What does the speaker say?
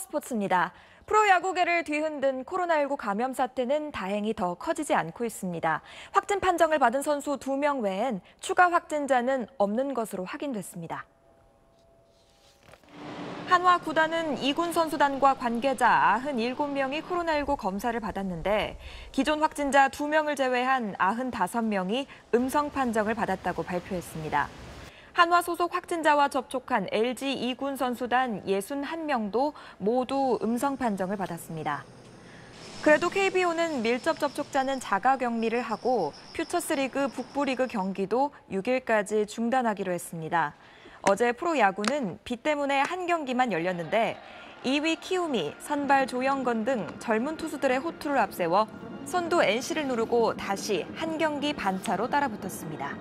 스포츠입니다. 프로야구계를 뒤흔든 코로나19 감염 사태는 다행히 더 커지지 않고 있습니다. 확진 판정을 받은 선수 2명 외엔 추가 확진자는 없는 것으로 확인됐습니다. 한화 구단은 2군 선수단과 관계자 97명이 코로나19 검사를 받았는데 기존 확진자 2명을 제외한 95명이 음성 판정을 받았다고 발표했습니다. 한화 소속 확진자와 접촉한 LG 2군 선수단 61명도 모두 음성 판정을 받았습니다. 그래도 KBO는 밀접 접촉자는 자가 격리를 하고 퓨처스리그 북부리그 경기도 6일까지 중단하기로 했습니다. 어제 프로야구는 비 때문에 한 경기만 열렸는데 2위 키우미, 선발 조영건 등 젊은 투수들의 호투를 앞세워 선두 NC를 누르고 다시 한 경기 반차로 따라붙었습니다.